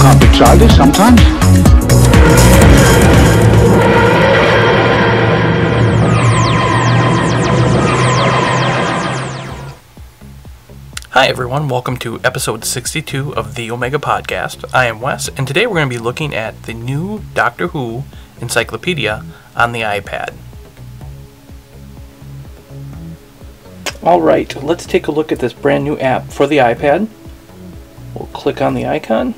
can't be childish sometimes. Hi, everyone. Welcome to episode 62 of the Omega Podcast. I am Wes, and today we're going to be looking at the new Doctor Who encyclopedia on the iPad. Alright, let's take a look at this brand new app for the iPad. We'll click on the icon.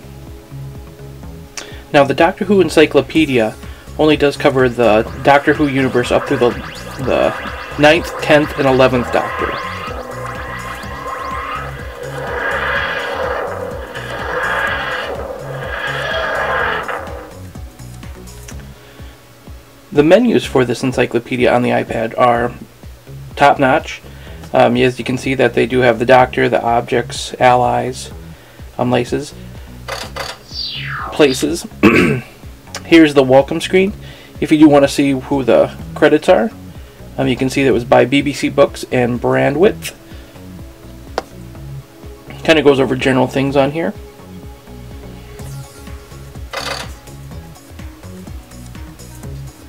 Now, the Doctor Who encyclopedia only does cover the Doctor Who universe up through the, the 9th, 10th, and 11th Doctor. The menus for this encyclopedia on the iPad are top notch. Um, as you can see that they do have the doctor, the objects, allies, um, laces, places. Here's the welcome screen. If you do want to see who the credits are, um, you can see that it was by BBC Books and Brandwidth. Kind of goes over general things on here.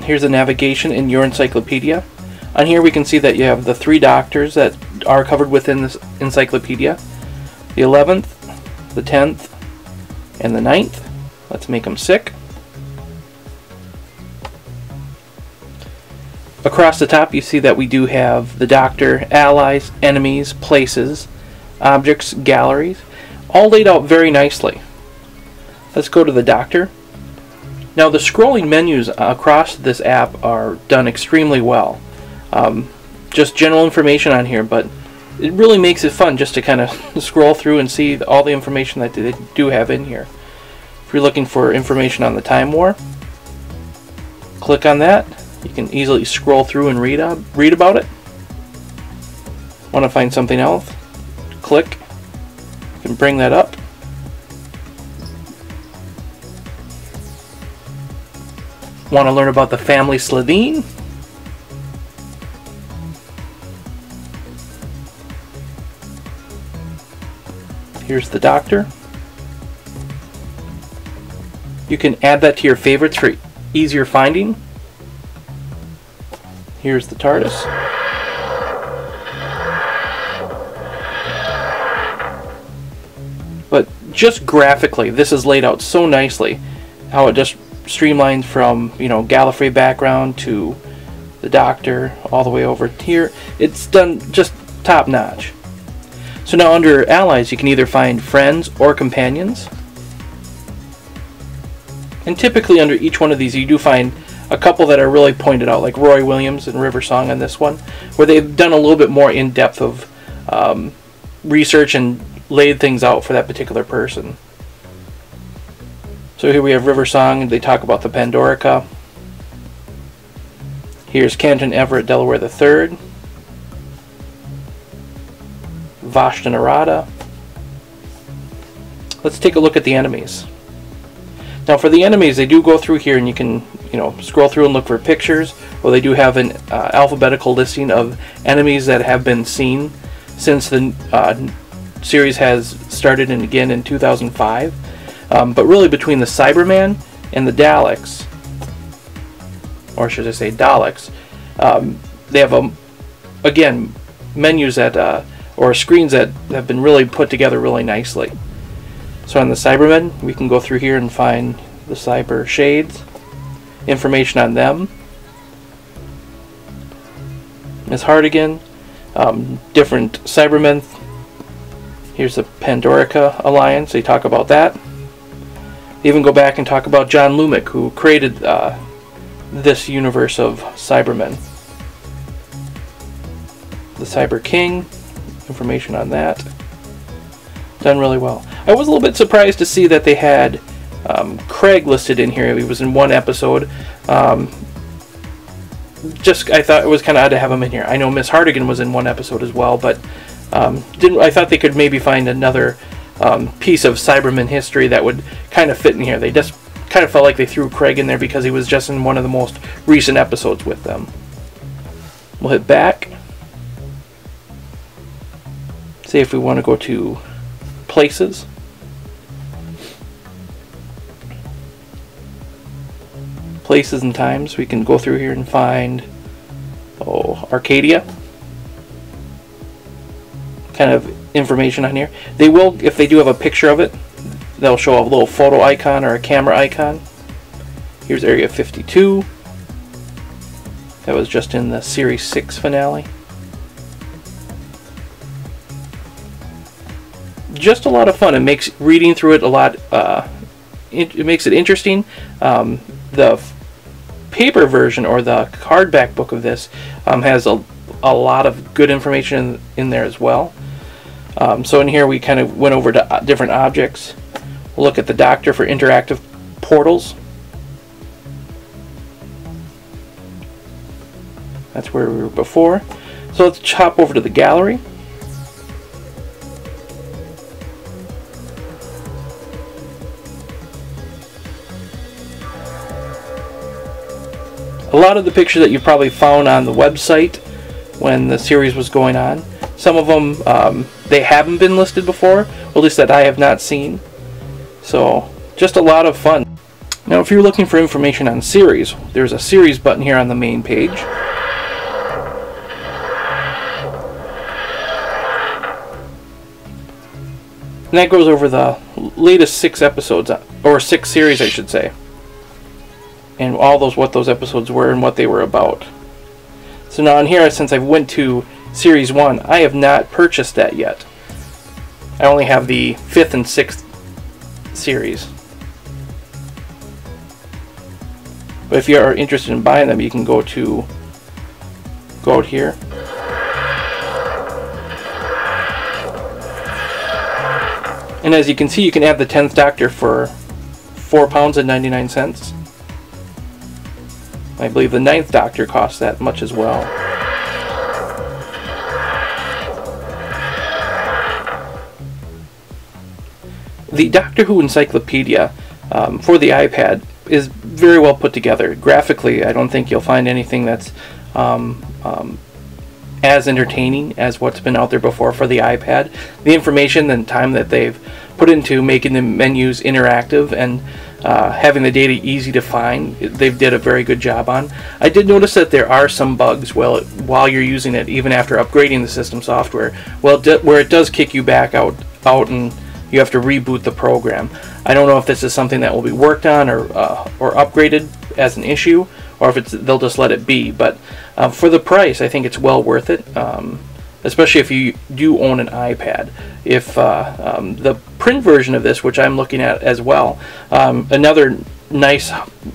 Here's the navigation in your encyclopedia. On here we can see that you have the three doctors that are covered within this encyclopedia. The 11th, the 10th, and the 9th. Let's make them sick. Across the top you see that we do have the doctor, allies, enemies, places, objects, galleries, all laid out very nicely. Let's go to the doctor. Now the scrolling menus across this app are done extremely well. Um, just general information on here, but it really makes it fun just to kind of scroll through and see all the information that they do have in here. If you're looking for information on the Time War, click on that. You can easily scroll through and read, uh, read about it. Want to find something else? Click. You can bring that up. Want to learn about the family Slitheen? Here's the doctor. You can add that to your favorites for easier finding. Here's the TARDIS. But just graphically, this is laid out so nicely. How it just streamlines from you know Gallifrey background to the Doctor all the way over here. It's done just top notch. So now under allies you can either find friends or companions. And typically under each one of these you do find a couple that are really pointed out, like Rory Williams and River Song on this one, where they've done a little bit more in depth of um, research and laid things out for that particular person. So here we have River Song, and they talk about the Pandorica. Here's Canton Everett, Delaware III, Third. Vashta Nerada. Let's take a look at the enemies. Now for the enemies, they do go through here and you can, you know, scroll through and look for pictures, or they do have an uh, alphabetical listing of enemies that have been seen since the uh, series has started and again in 2005. Um, but really, between the Cyberman and the Daleks, or should I say Daleks, um, they have a, again menus that uh, or screens that have been really put together really nicely. So on the Cybermen, we can go through here and find the Cyber Shades, information on them, Miss Hartigan, um, different Cybermen. Here's the Pandorica Alliance. They talk about that even go back and talk about John Lumic, who created uh, this universe of Cybermen. The Cyber King, information on that. Done really well. I was a little bit surprised to see that they had um, Craig listed in here. He was in one episode. Um, just I thought it was kind of odd to have him in here. I know Miss Hartigan was in one episode as well, but um, didn't I thought they could maybe find another um, piece of Cyberman history that would kind of fit in here. They just kind of felt like they threw Craig in there because he was just in one of the most recent episodes with them. We'll hit back. See if we want to go to places. Places and times. We can go through here and find oh Arcadia. Kind of information on here. They will, if they do have a picture of it, they'll show a little photo icon or a camera icon. Here's Area 52. That was just in the Series 6 finale. Just a lot of fun. It makes reading through it a lot, uh, it, it, makes it interesting. Um, the paper version or the hardback book of this um, has a, a lot of good information in, in there as well. Um, so in here we kind of went over to uh, different objects. We'll look at the doctor for interactive portals. That's where we were before. So let's chop over to the gallery. A lot of the pictures that you probably found on the website when the series was going on. Some of them, um, they haven't been listed before, at least that I have not seen. So, just a lot of fun. Now, if you're looking for information on series, there's a series button here on the main page. And that goes over the latest six episodes, or six series, I should say. And all those, what those episodes were and what they were about. So now on here, since I went to Series 1, I have not purchased that yet. I only have the fifth and sixth series. But if you are interested in buying them, you can go to, go out here, And as you can see, you can have the 10th Doctor for £4 and 99 cents. I believe the Ninth Doctor costs that much as well. The Doctor Who Encyclopedia um, for the iPad is very well put together. Graphically, I don't think you'll find anything that's um, um, as entertaining as what's been out there before for the iPad. The information and time that they've put into making the menus interactive and uh, having the data easy to find, they've did a very good job on. I did notice that there are some bugs while while you're using it, even after upgrading the system software. Well, where it does kick you back out out and you have to reboot the program. I don't know if this is something that will be worked on or uh, or upgraded as an issue, or if it's they'll just let it be. But uh, for the price, I think it's well worth it, um, especially if you do own an iPad. If uh, um, the print version of this, which I'm looking at as well, um, another nice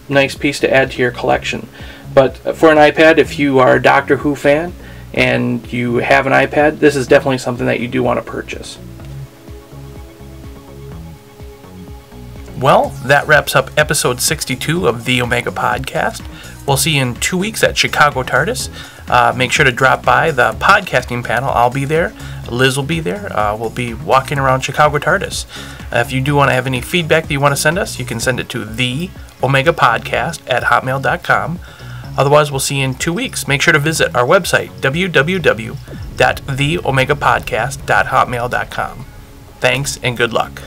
nice piece to add to your collection. But for an iPad, if you are a Doctor Who fan and you have an iPad, this is definitely something that you do want to purchase. Well, that wraps up episode 62 of the Omega Podcast. We'll see you in two weeks at Chicago TARDIS. Uh, make sure to drop by the podcasting panel. I'll be there. Liz will be there. Uh, we'll be walking around Chicago TARDIS. Uh, if you do want to have any feedback that you want to send us, you can send it to the Omega Podcast at hotmail.com. Otherwise, we'll see you in two weeks. Make sure to visit our website, www.theomegapodcast.hotmail.com. Thanks and good luck.